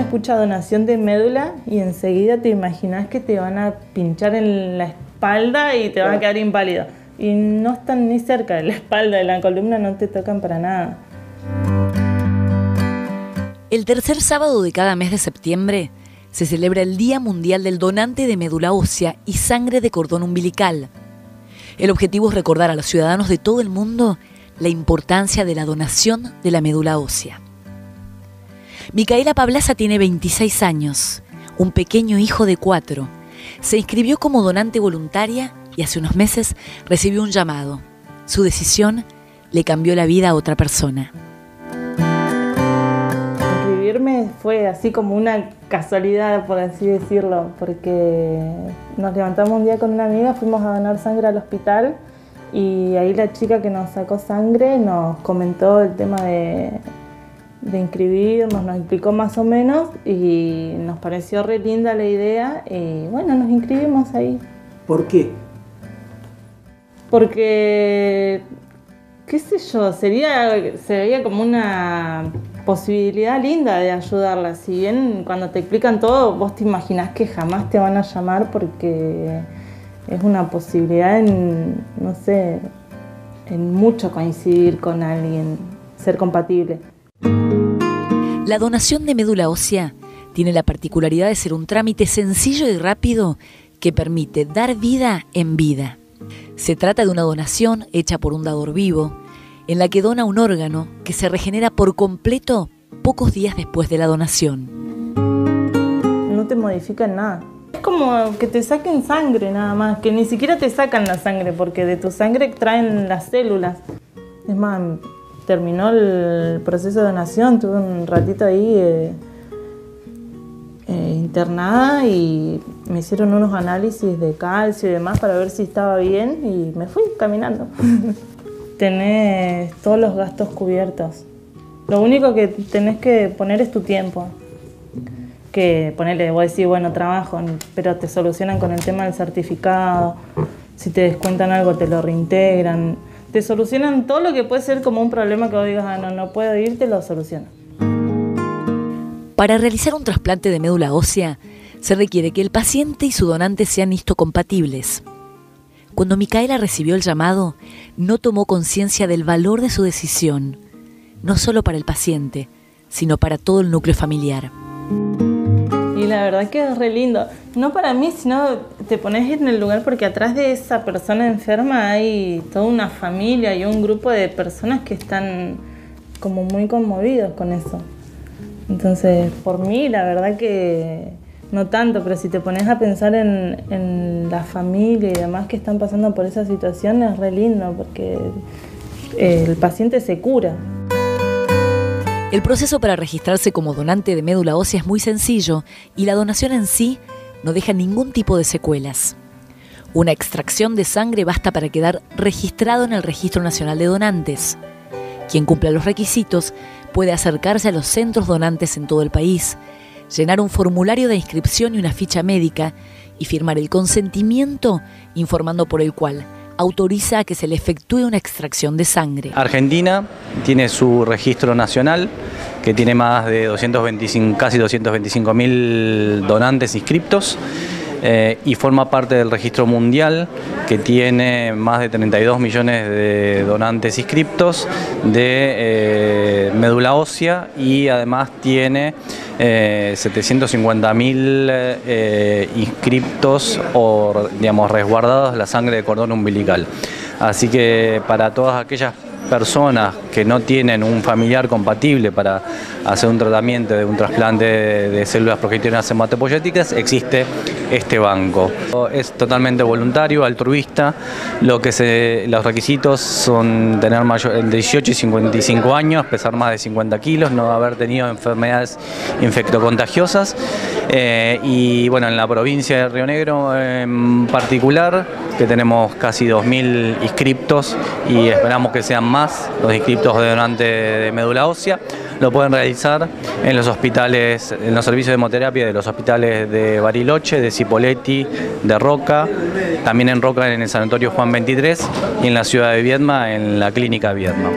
uno escucha donación de médula y enseguida te imaginas que te van a pinchar en la espalda y te vas a quedar inválido. Y no están ni cerca de la espalda, de la columna, no te tocan para nada. El tercer sábado de cada mes de septiembre se celebra el Día Mundial del Donante de Médula Ósea y Sangre de Cordón Umbilical. El objetivo es recordar a los ciudadanos de todo el mundo la importancia de la donación de la médula ósea. Micaela Pablaza tiene 26 años, un pequeño hijo de cuatro. Se inscribió como donante voluntaria y hace unos meses recibió un llamado. Su decisión le cambió la vida a otra persona. Inscribirme fue así como una casualidad, por así decirlo, porque nos levantamos un día con una amiga, fuimos a donar sangre al hospital y ahí la chica que nos sacó sangre nos comentó el tema de, de inscribirnos, nos explicó más o menos y nos pareció re linda la idea y bueno, nos inscribimos ahí. ¿Por qué? Porque, qué sé yo, sería, sería como una posibilidad linda de ayudarla. Si bien cuando te explican todo, vos te imaginás que jamás te van a llamar porque es una posibilidad en, no sé, en mucho coincidir con alguien, ser compatible. La donación de médula ósea tiene la particularidad de ser un trámite sencillo y rápido que permite dar vida en vida. Se trata de una donación hecha por un dador vivo, en la que dona un órgano que se regenera por completo pocos días después de la donación. No te modifican nada. Es como que te saquen sangre nada más, que ni siquiera te sacan la sangre, porque de tu sangre traen las células. Es más, terminó el proceso de donación, tuve un ratito ahí eh, eh, internada y me hicieron unos análisis de calcio y demás para ver si estaba bien y me fui caminando. tenés todos los gastos cubiertos. Lo único que tenés que poner es tu tiempo. Que ponerle, voy a decir, bueno, trabajo, pero te solucionan con el tema del certificado. Si te descuentan algo, te lo reintegran te solucionan todo lo que puede ser como un problema que vos digas, ah, no, no puedo ir, te lo solucionan. Para realizar un trasplante de médula ósea, se requiere que el paciente y su donante sean histocompatibles. Cuando Micaela recibió el llamado, no tomó conciencia del valor de su decisión, no solo para el paciente, sino para todo el núcleo familiar. La verdad que es re lindo. No para mí, sino te pones en el lugar porque atrás de esa persona enferma hay toda una familia y un grupo de personas que están como muy conmovidos con eso. Entonces, por mí, la verdad que no tanto, pero si te pones a pensar en, en la familia y demás que están pasando por esa situación, es re lindo porque el paciente se cura. El proceso para registrarse como donante de médula ósea es muy sencillo y la donación en sí no deja ningún tipo de secuelas. Una extracción de sangre basta para quedar registrado en el Registro Nacional de Donantes. Quien cumpla los requisitos puede acercarse a los centros donantes en todo el país, llenar un formulario de inscripción y una ficha médica y firmar el consentimiento informando por el cual autoriza a que se le efectúe una extracción de sangre. Argentina tiene su registro nacional que tiene más de 225, casi 225 mil donantes inscriptos. Eh, y forma parte del registro mundial que tiene más de 32 millones de donantes inscriptos de eh, médula ósea y además tiene 750 eh, mil inscriptos o digamos resguardados la sangre de cordón umbilical. Así que para todas aquellas personas que no tienen un familiar compatible para hacer un tratamiento de un trasplante de, células progesterona hematopoyéticas, existe este banco. Es totalmente voluntario, altruista, lo que se, los requisitos son tener mayor, 18 y 55 años, pesar más de 50 kilos, no haber tenido enfermedades infectocontagiosas eh, y bueno, en la provincia de Río Negro en particular, que tenemos casi 2.000 inscriptos y esperamos que sean más los inscriptos de donante de médula ósea, lo pueden realizar en los hospitales, en los servicios de hemoterapia de los hospitales de Bariloche, de Cipoletti, de Roca, también en Roca en el Sanatorio Juan 23 y en la ciudad de Viedma en la Clínica Viedma.